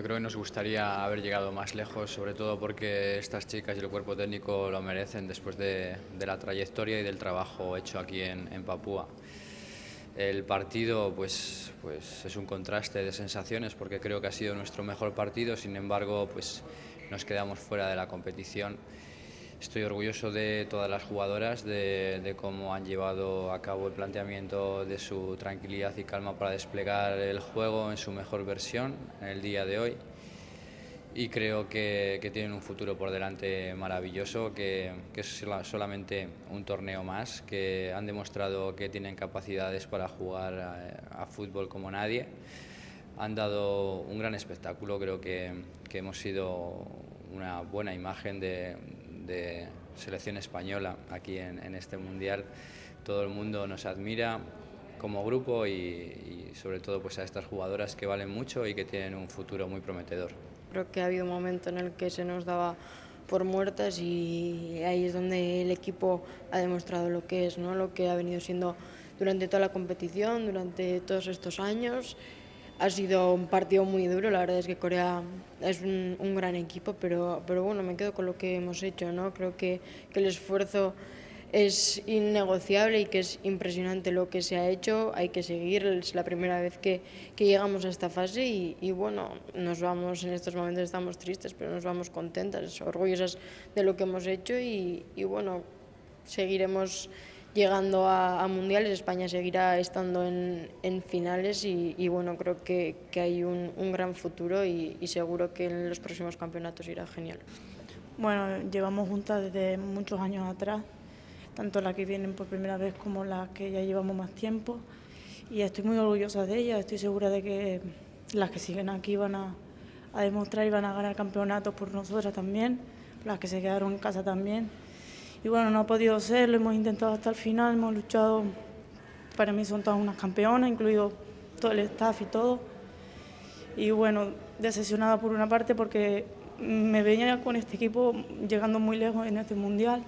yo creo que nos gustaría haber llegado más lejos, sobre todo porque estas chicas y el cuerpo técnico lo merecen después de, la trayectoria y del trabajo hecho aquí en, en Papúa. El partido pues, pues es un contraste de sensaciones porque creo que ha sido nuestro mejor partido, sin embargo pues nos quedamos fuera de la competición. Estoy orgulloso de todas las jugadoras, de, cómo han llevado a cabo el planteamiento de su tranquilidad y calma para desplegar el juego en su mejor versión en el día de hoy y creo que, tienen un futuro por delante maravilloso, que, que, es solamente un torneo más, que han demostrado que tienen capacidades para jugar a, a fútbol como nadie. Han dado un gran espectáculo, creo que hemos sido una buena imagen de, de selección española aquí en, en, este mundial. Todo el mundo nos admira como grupo y, y sobre todo pues a estas jugadoras que valen mucho y que tienen un futuro muy prometedor. Creo que ha habido un momento en el que se nos daba por muertas y ahí es donde el equipo ha demostrado lo que es, ¿no? lo que ha venido siendo durante toda la competición, durante todos estos años. Ha sido un partido muy duro, la verdad es que Corea es un, un gran equipo, pero, pero bueno, me quedo con lo que hemos hecho. ¿no? Creo que, que el esfuerzo es innegociable y que es impresionante lo que se ha hecho, hay que seguir, es la primera vez que, que llegamos a esta fase y, y, bueno, nos vamos, en estos momentos estamos tristes, pero nos vamos contentas, orgullosas de lo que hemos hecho y, y bueno, seguiremos llegando a, a, mundiales, España seguirá estando en, finales y, bueno, creo que, hay un, gran futuro y, y seguro que en los próximos campeonatos irá genial. Bueno, llevamos juntas desde muchos años atrás, tanto las que vienen por primera vez como las que ya llevamos más tiempo. Y estoy muy orgullosa de ellas, estoy segura de que las que siguen aquí van a, a demostrar y van a ganar campeonatos por nosotras también, las que se quedaron en casa también. Y bueno, no ha podido ser, lo hemos intentado hasta el final, hemos luchado, para mí son todas unas campeonas, incluido todo el staff y todo. Y bueno, decepcionada por una parte porque me venía con este equipo llegando muy lejos en este mundial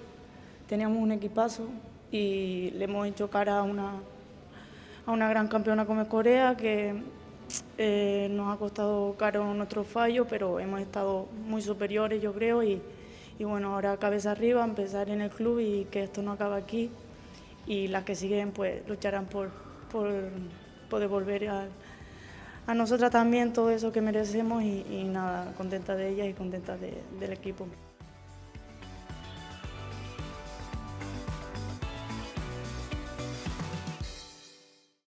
teníamos un equipazo y le hemos hecho cara a una, a una gran campeona como Corea, que eh, nos ha costado caro nuestro fallo, pero hemos estado muy superiores, yo creo, y, y, bueno, ahora cabeza arriba, empezar en el club y que esto no acaba aquí, y las que siguen pues lucharán por, por, por devolver a, a nosotras también todo eso que merecemos y, nada, contenta de ellas y contenta de, del equipo.